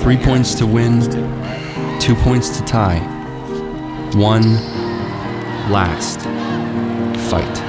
Three points to win, two points to tie. One last fight.